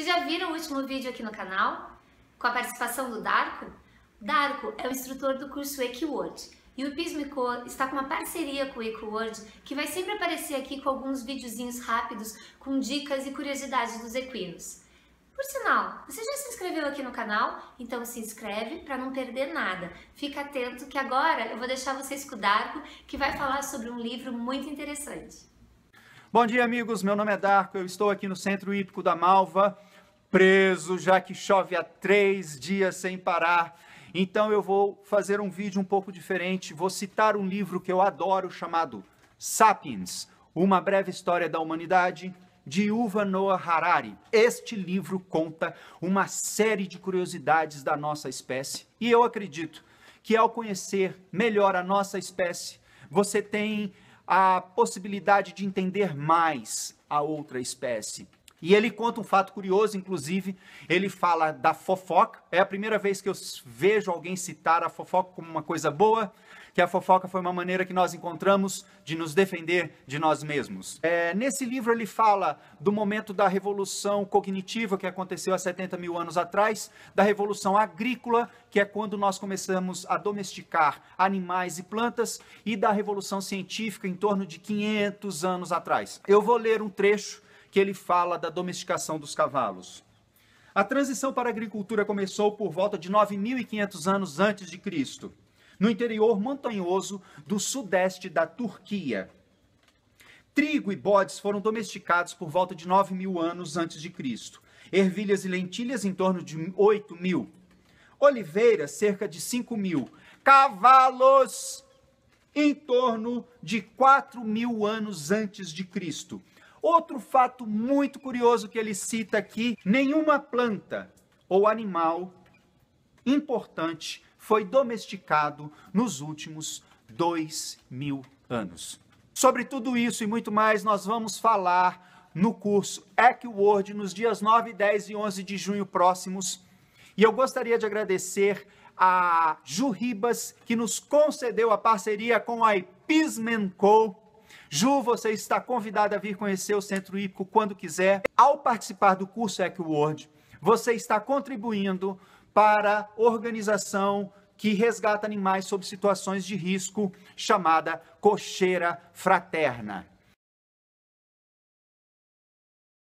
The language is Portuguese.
Vocês já viram o último vídeo aqui no canal? Com a participação do Darko? Darko é o instrutor do curso Equword. E o Epismico está com uma parceria com o Equword que vai sempre aparecer aqui com alguns videozinhos rápidos com dicas e curiosidades dos equinos. Por sinal, você já se inscreveu aqui no canal? Então se inscreve para não perder nada. Fica atento que agora eu vou deixar vocês com o Darko que vai falar sobre um livro muito interessante. Bom dia, amigos. Meu nome é Darko. Eu estou aqui no Centro Hípico da Malva, preso, já que chove há três dias sem parar. Então eu vou fazer um vídeo um pouco diferente. Vou citar um livro que eu adoro chamado Sapiens, Uma Breve História da Humanidade, de Yuval Noah Harari. Este livro conta uma série de curiosidades da nossa espécie e eu acredito que ao conhecer melhor a nossa espécie, você tem a possibilidade de entender mais a outra espécie. E ele conta um fato curioso, inclusive, ele fala da fofoca. É a primeira vez que eu vejo alguém citar a fofoca como uma coisa boa, que a fofoca foi uma maneira que nós encontramos de nos defender de nós mesmos. É, nesse livro ele fala do momento da revolução cognitiva que aconteceu há 70 mil anos atrás, da revolução agrícola, que é quando nós começamos a domesticar animais e plantas, e da revolução científica em torno de 500 anos atrás. Eu vou ler um trecho que ele fala da domesticação dos cavalos. A transição para a agricultura começou por volta de 9.500 anos antes de Cristo, no interior montanhoso do sudeste da Turquia. Trigo e bodes foram domesticados por volta de 9 mil anos antes de Cristo. Ervilhas e lentilhas em torno de 8 mil. Oliveiras, cerca de 5 mil. Cavalos, em torno de 4 mil anos antes de Cristo. Outro fato muito curioso que ele cita aqui: nenhuma planta ou animal importante foi domesticado nos últimos dois mil anos. Sobre tudo isso e muito mais, nós vamos falar no curso EquiWord nos dias 9, 10 e 11 de junho próximos. E eu gostaria de agradecer a Ju Ribas, que nos concedeu a parceria com a Episman Co., Ju, você está convidada a vir conhecer o Centro Hípico quando quiser. Ao participar do curso EquiWord, você está contribuindo para a organização que resgata animais sob situações de risco, chamada Cocheira Fraterna.